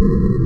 you.